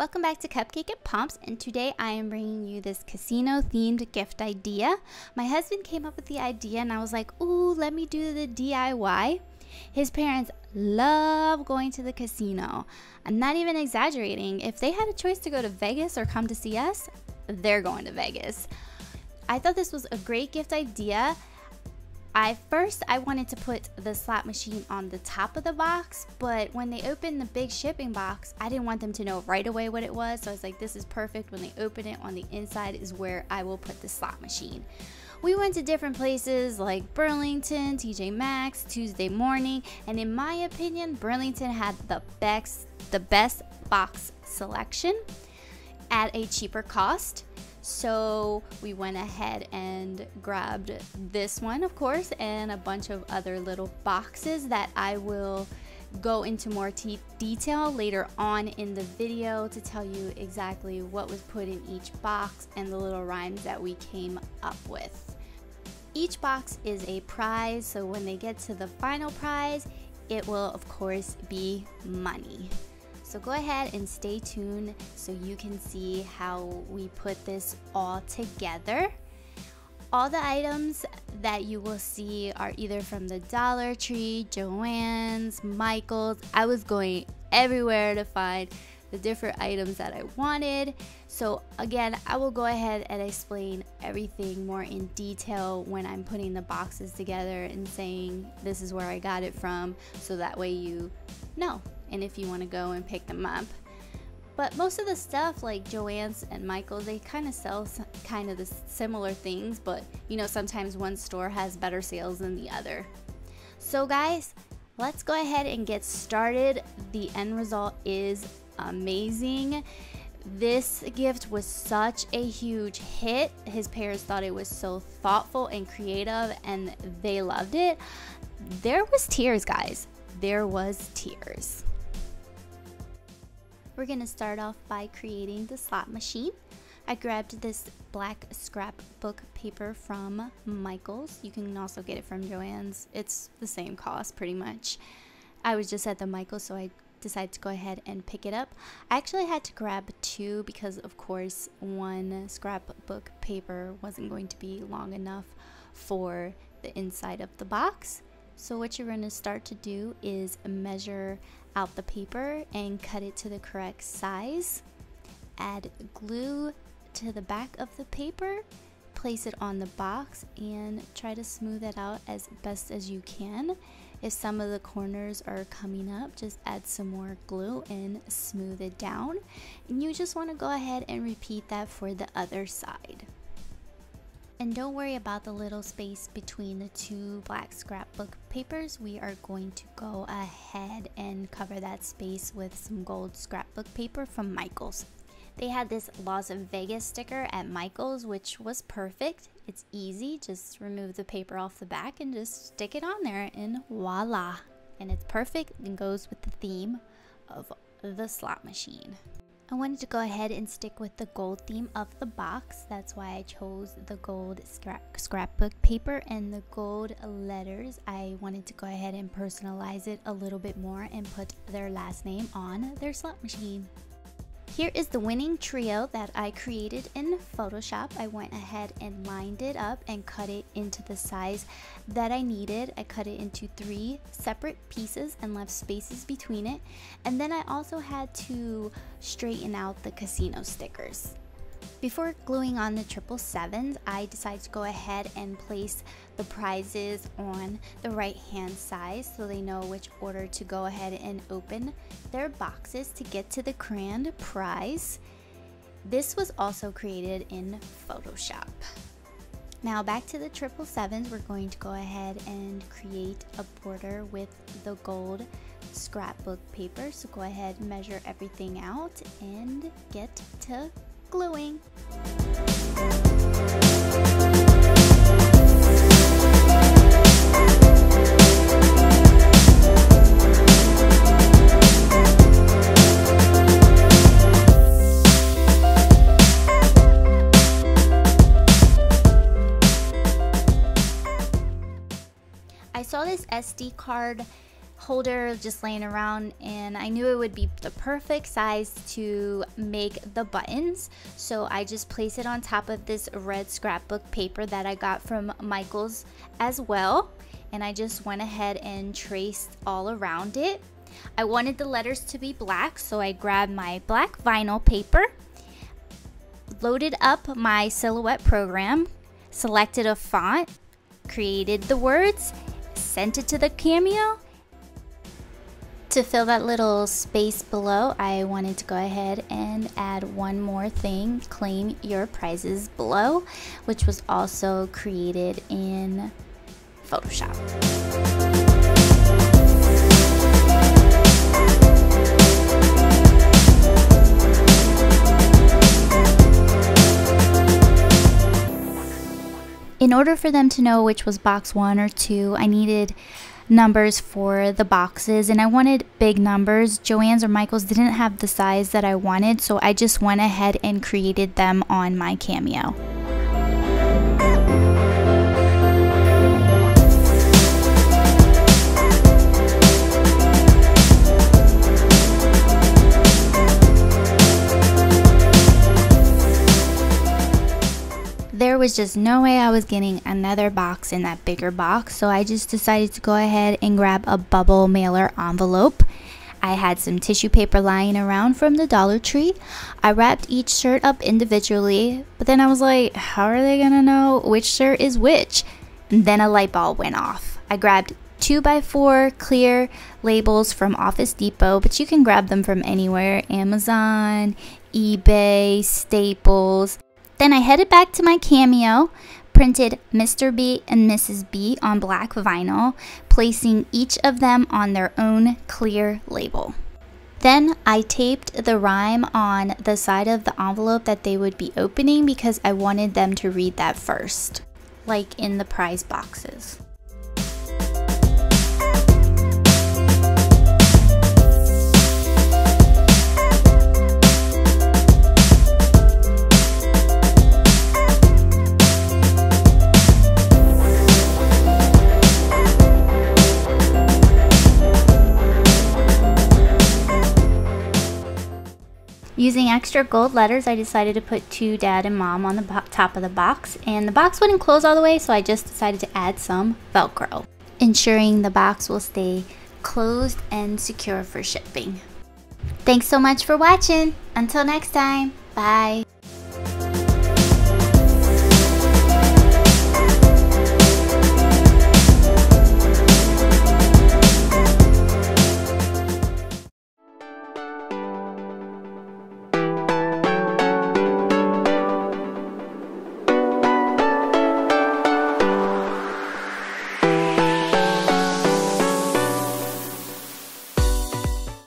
Welcome back to Cupcake and Pumps, and today I am bringing you this casino themed gift idea. My husband came up with the idea, and I was like, Ooh, let me do the DIY. His parents love going to the casino. I'm not even exaggerating. If they had a choice to go to Vegas or come to see us, they're going to Vegas. I thought this was a great gift idea I first I wanted to put the slot machine on the top of the box, but when they opened the big shipping box, I didn't want them to know right away what it was. So I was like, this is perfect. When they open it on the inside is where I will put the slot machine. We went to different places like Burlington, TJ Maxx, Tuesday morning, and in my opinion, Burlington had the best the best box selection at a cheaper cost. So we went ahead and grabbed this one, of course, and a bunch of other little boxes that I will go into more detail later on in the video to tell you exactly what was put in each box and the little rhymes that we came up with. Each box is a prize, so when they get to the final prize, it will of course be money. So go ahead and stay tuned so you can see how we put this all together. All the items that you will see are either from the Dollar Tree, Joann's, Michael's. I was going everywhere to find the different items that I wanted. So again, I will go ahead and explain everything more in detail when I'm putting the boxes together and saying this is where I got it from so that way you know and if you want to go and pick them up. But most of the stuff like Joann's and Michael's, they kind of sell kind of the similar things, but you know, sometimes one store has better sales than the other. So guys, let's go ahead and get started. The end result is amazing. This gift was such a huge hit. His parents thought it was so thoughtful and creative and they loved it. There was tears, guys. There was tears. We're to start off by creating the slot machine. I grabbed this black scrapbook paper from Michael's. You can also get it from Joann's. It's the same cost pretty much. I was just at the Michael's so I decided to go ahead and pick it up. I actually had to grab two because of course one scrapbook paper wasn't going to be long enough for the inside of the box. So what you're going to start to do is measure out the paper and cut it to the correct size. Add glue to the back of the paper, place it on the box and try to smooth it out as best as you can. If some of the corners are coming up, just add some more glue and smooth it down. And you just want to go ahead and repeat that for the other side. And don't worry about the little space between the two black scrapbook papers. We are going to go ahead and cover that space with some gold scrapbook paper from Michaels. They had this Las Vegas sticker at Michaels, which was perfect. It's easy, just remove the paper off the back and just stick it on there and voila. And it's perfect and goes with the theme of the slot machine. I wanted to go ahead and stick with the gold theme of the box. That's why I chose the gold scrap scrapbook paper and the gold letters. I wanted to go ahead and personalize it a little bit more and put their last name on their slot machine. Here is the winning trio that I created in Photoshop. I went ahead and lined it up and cut it into the size that I needed. I cut it into three separate pieces and left spaces between it. And then I also had to straighten out the casino stickers. Before gluing on the triple sevens, I decided to go ahead and place the prizes on the right hand side so they know which order to go ahead and open their boxes to get to the grand prize. This was also created in Photoshop. Now back to the triple sevens, we're going to go ahead and create a border with the gold scrapbook paper. So go ahead measure everything out and get to gluing. I saw this SD card holder just laying around and I knew it would be the perfect size to make the buttons. So I just placed it on top of this red scrapbook paper that I got from Michaels as well. And I just went ahead and traced all around it. I wanted the letters to be black, so I grabbed my black vinyl paper, loaded up my silhouette program, selected a font, created the words, sent it to the Cameo. To fill that little space below, I wanted to go ahead and add one more thing, claim your prizes below, which was also created in Photoshop. In order for them to know which was box one or two, I needed numbers for the boxes and I wanted big numbers. Joann's or Michael's didn't have the size that I wanted, so I just went ahead and created them on my Cameo. Was just no way I was getting another box in that bigger box, so I just decided to go ahead and grab a bubble mailer envelope. I had some tissue paper lying around from the Dollar Tree. I wrapped each shirt up individually, but then I was like, how are they gonna know which shirt is which? And then a light bulb went off. I grabbed 2x4 clear labels from Office Depot, but you can grab them from anywhere Amazon, eBay, Staples. Then I headed back to my Cameo, printed Mr. B and Mrs. B on black vinyl, placing each of them on their own clear label. Then I taped the rhyme on the side of the envelope that they would be opening because I wanted them to read that first, like in the prize boxes. Using extra gold letters, I decided to put to dad and mom on the top of the box, and the box wouldn't close all the way, so I just decided to add some Velcro, ensuring the box will stay closed and secure for shipping. Thanks so much for watching. Until next time, bye.